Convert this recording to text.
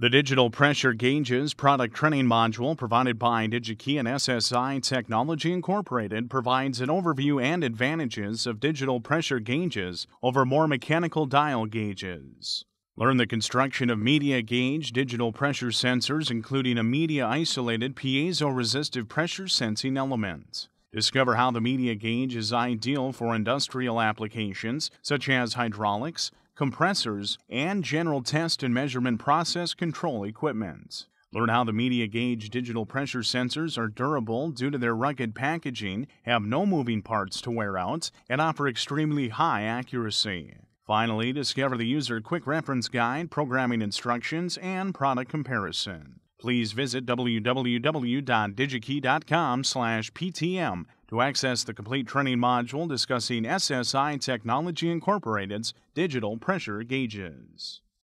The Digital Pressure Gauges product training module provided by DigiKey and SSI Technology Incorporated provides an overview and advantages of digital pressure gauges over more mechanical dial gauges. Learn the construction of media gauge digital pressure sensors, including a media isolated piezo resistive pressure sensing element. Discover how the media gauge is ideal for industrial applications such as hydraulics, compressors, and general test and measurement process control equipment. Learn how the media gauge digital pressure sensors are durable due to their rugged packaging, have no moving parts to wear out, and offer extremely high accuracy. Finally, discover the user quick reference guide, programming instructions, and product comparison. Please visit www.digikey.com slash PTM to access the complete training module discussing SSI Technology Incorporated's digital pressure gauges.